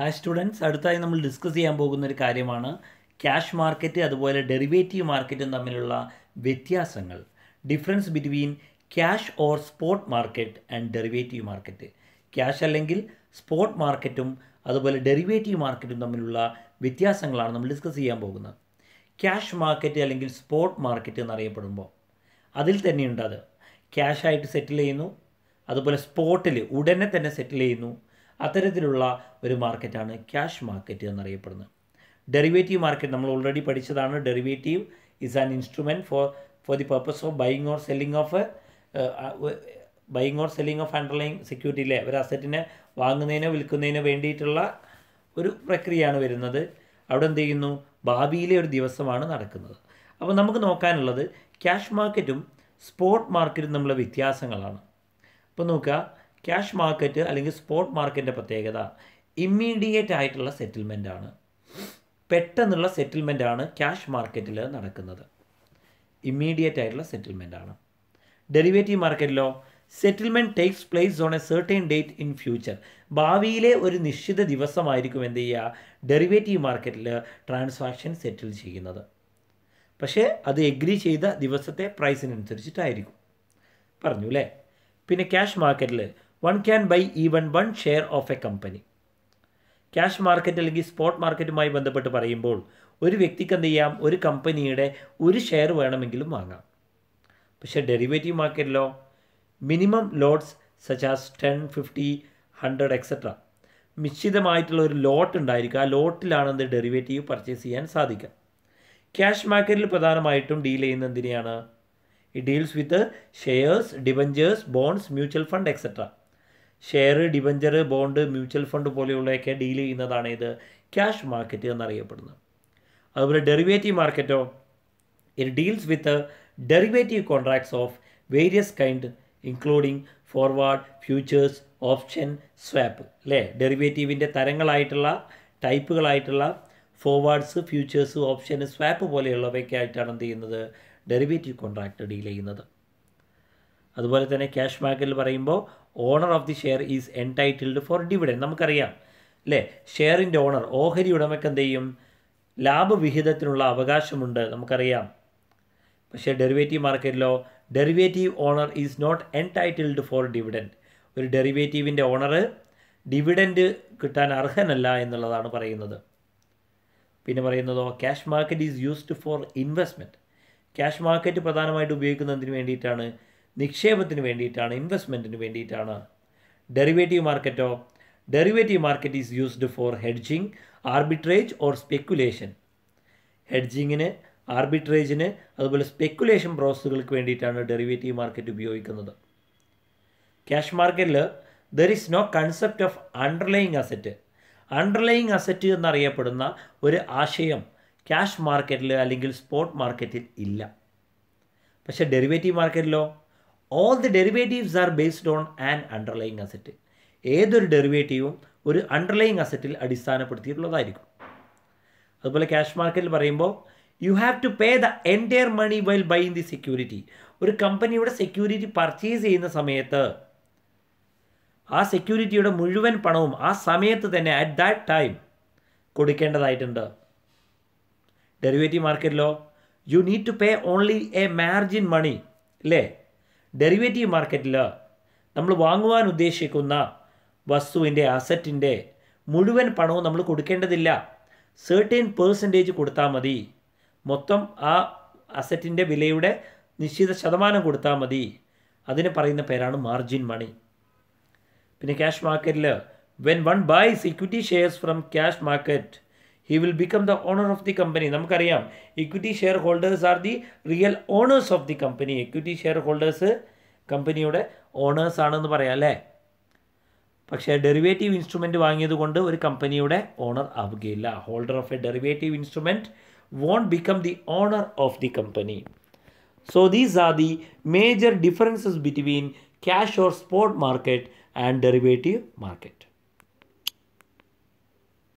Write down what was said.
Hi students അടുത്തായി നമ്മൾ discuss ചെയ്യാൻ പോകുന്ന ഒരു കാര്യമാണ് ക്യാഷ് മാർക്കറ്റ് അതുപോലെ ഡെറിവേറ്റീവ് മാർക്കറ്റും തമ്മിലുള്ള വ്യത്യാസങ്ങൾ. Difference between cash or spot market and derivative market cash അല്ലെങ്കിൽ സ്പോട്ട് മാർക്കറ്റും അതുപോലെ ഡെറിവേറ്റീവ് മാർക്കറ്റും തമ്മിലുള്ള വ്യത്യാസങ്ങളാണ് നമ്മൾ ഡിസ്കസ് ചെയ്യാൻ പോകുന്നത്. ക്യാഷ് മാർക്കറ്റ് അല്ലെങ്കിൽ സ്പോട്ട് മാർക്കറ്റ് എന്നറിയപ്പെടുമ്പോൾ അതിൽ തന്നെയുണ്ട് അത്. ക്യാഷായിട്ട് സെറ്റിൽ ചെയ്യുന്നു. അതുപോലെ സ്പോട്ടിൽ ഉടനെ തന്നെ സെറ്റിൽ ചെയ്യുന്നു. അത്തരത്തിലുള്ള ഒരു മാർക്കറ്റാണ് ക്യാഷ് മാർക്കറ്റ് എന്നറിയപ്പെടുന്നത്. ഡെറിവേറ്റീവ് മാർക്കറ്റ് നമ്മൾ ഓൾറെഡി പഠിച്ചതാണ്. Derivative is an instrument for for the purpose of buying or selling of buying or selling of underline security അല്ലേ ഒരു അസറ്റിനെ വാങ്ങുന്നതിനോ വിൽക്കുന്നതിനോ വേണ്ടിയിട്ടുള്ള ഒരു പ്രക്രിയയാണ് വരുന്നത്. അവിടെ എന്ത് ചെയ്യുന്നു? ഭാവിയിലെ ഒരു ദിവസമാണ് നടക്കുന്നത്. അപ്പോൾ നമുക്ക് നോക്കാനുള്ളത് ക്യാഷ് മാർക്കറ്റും സ്പോട്ട് മാർക്കറ്റും തമ്മിലുള്ള വ്യത്യാസങ്ങളാണ്. അപ്പോൾ നോക്കുക ക്യാഷ് മാർക്കറ്റ് അല്ലെങ്കിൽ സ്പോട്ട് മാർക്കറ്റിന്റെ പ്രത്യേകത ഇമ്മീഡിയറ്റ് ആയിട്ടുള്ള സെറ്റിൽമെന്റ് ആണ്. പെട്ടെന്നുള്ള സെറ്റിൽമെന്റ് ആണ് ക്യാഷ് മാർക്കറ്റിൽ നടക്കുന്നത്. ഇമ്മീഡിയറ്റ് ആയിട്ടുള്ള സെറ്റിൽമെന്റ് ആണ്. Derivative മാർക്കറ്റിലോ settlement takes place on a certain date in future ഭാവിയിലെ ഒരു നിശ്ചിത ദിവസമായിരിക്കും എന്ത് ചെയ്യുക? ഡെറിവേറ്റീവ് മാർക്കറ്റിൽ ട്രാൻസാക്ഷൻ സെറ്റിൽ ചെയ്യുന്നത്. പക്ഷേ അത് എഗ്രി ചെയ്ത ദിവസത്തെ പ്രൈസിനനുസരിച്ചിട്ടായിരിക്കും പറഞ്ഞു അല്ലേ? പിന്നെ ക്യാഷ് മാർക്കറ്റിൽ one can buy even one share of a company cash market അല്ലെങ്കിൽ സ്പോട്ട് മാർക്കറ്റുമായി ബന്ധപ്പെട്ട് പറയുമ്പോൾ ഒരു വ്യക്തിക്ക് എന്ത് ചെയ്യാം? ഒരു കമ്പനിയുടെ ഒരു ഷെയർ വേണമെങ്കിലും വാങ്ങാം. പക്ഷേ derivative മാർക്കറ്റിലോ minimum lots such as ten fifty hundred etcetera നിശ്ചിതമായിട്ടുള്ള ഒരു ലോട്ട് ഉണ്ടായിരിക്കുക ആ ലോട്ടിലാണ് എന്ത് ഡെറിവേറ്റീവ് പർച്ചേസ് ചെയ്യാൻ സാധിക്കുക. ക്യാഷ് മാർക്കറ്റിൽ പ്രധാനമായിട്ടും ഡീൽ ചെയ്യുന്ന എന്തിനെയാണ്? It deals with shares debentures bonds mutual fund etcetera share debenture bond mutual fund പോലെയുള്ളതൊക്കെ deal ചെയ്യുന്നതാണ് ഇത് ക്യാഷ് മാർക്കറ്റ് എന്നറിയപ്പെടുന്നത്. അതുപോലെ derivative മാർക്കറ്റോ it deals with derivative contracts of various kind including forward futures option swap അല്ലേ? ഡെറിവേറ്റീവിന്റെ തരങ്ങളായിട്ടുള്ള ടൈപ്പുകളായിട്ടുള്ള forwards futures option swap പോലെയുള്ളവയൊക്കെ ആയിട്ടാണ് എന്ത് ചെയ്യുന്നത്? ഡെറിവേറ്റീവ് കോൺട്രാക്ട് ഡീൽ ചെയ്യുന്നത്. അതുപോലെ തന്നെ ക്യാഷ് മാർക്കറ്റിൽ പറയുമ്പോൾ owner of the share is entitled for dividend നമുക്കറിയാം അല്ലേ ഷെയറിന്റെ ഓണർ ഓഹരി ഉടമയ്ക്ക് എന്ത് ചെയ്യും? ലാഭവിഹിതത്തിനുള്ള അവകാശമുണ്ട് നമുക്കറിയാം. പക്ഷേ derivative മാർക്കറ്റിലോ derivative owner is not entitled for dividend ഒരു ഡെറിവേറ്റീവിന്റെ ഓണർ ഡിവിഡൻഡ് കിട്ടാൻ അർഹനല്ല എന്നുള്ളതാണ് പറയുന്നത്. പിന്നെ പറയുന്നതോ cash market is used for investment cash market പ്രധാനമായിട്ട് ഉപയോഗിക്കുന്നതിന് വേണ്ടിയിട്ടാണ് നിക്ഷേപത്തിന് വേണ്ടിയിട്ടാണ് ഇൻവെസ്റ്റ്മെന്റിന് വേണ്ടിയിട്ടാണ്. Derivative മാർക്കറ്റോ derivative market is used for hedging arbitrage or speculation ഹെഡ്ജിങ്ങിന് ആർബിട്രേജിന് അതുപോലെ സ്പെക്കുലേഷൻ പ്രോസസ്സുകൾക്ക് വേണ്ടിയിട്ടാണ് ഡെറിവേറ്റീവ് മാർക്കറ്റ് ഉപയോഗിക്കുന്നത്. ക്യാഷ് മാർക്കറ്റിൽ there is no concept of underlying asset underlying asset എന്നറിയപ്പെടുന്ന ഒരു ആശയം ക്യാഷ് മാർക്കറ്റിൽ അല്ലെങ്കിൽ സ്പോട്ട് മാർക്കറ്റിൽ ഇല്ല. പക്ഷേ derivative മാർക്കറ്റിലോ all the derivatives are based on an underlying asset ഏതൊരു ഡെറിവേറ്റീവും ഒരു അണ്ടർലൈങ് അസറ്റിൽ അടിസ്ഥാനപ്പെടുത്തിയിട്ടുള്ളതായിരിക്കും. അതുപോലെ ക്യാഷ് മാർക്കറ്റിൽ പറയുമ്പോൾ you have to pay the entire money while buying the security ഒരു കമ്പനിയുടെ സെക്യൂരിറ്റി പർച്ചേസ് ചെയ്യുന്ന സമയത്ത് ആ സെക്യൂരിറ്റിയുടെ മുഴുവൻ പണവും ആ സമയത്ത് തന്നെ അറ്റ് ദാറ്റ് ടൈം കൊടുക്കേണ്ടതായിട്ടുണ്ട്. Derivative മാർക്കറ്റിലോ you need to pay only a margin money അല്ലേ ഡെറിവേറ്റീവ് മാർക്കറ്റിൽ നമ്മൾ വാങ്ങുവാൻ ഉദ്ദേശിക്കുന്ന വസ്തുവിന്റെ അസറ്റിന്റെ മുഴുവൻ പണവും നമ്മൾ കൊടുക്കേണ്ടതില്ല. സേർട്ടൈൻ പേഴ്സന്റേജ് കൊടുത്താൽ മതി. മൊത്തം ആ അസറ്റിന്റെ വിലയുടെ നിശ്ചിത ശതമാനം കൊടുത്താൽ മതി. അതിന് പറയുന്ന പേരാണ് മാർജിൻ മണി പിന്നെ ക്യാഷ് മാർക്കറ്റിൽ when one buys equity shares from cash market he will become the owner of the company നമുക്കറിയാം equity share holders are the real owners of the company equity share holders കമ്പനിയുടെ owners ആണെന്ന് പറയാം അല്ലേ? പക്ഷേ derivative instrument വാങ്ങിയത് കൊണ്ട് ഒരു കമ്പനിയുടെ owner ആവുകയില്ല. Holder of a derivative instrument won't become the owner of the company so these are the major differences between cash or spot market and derivative market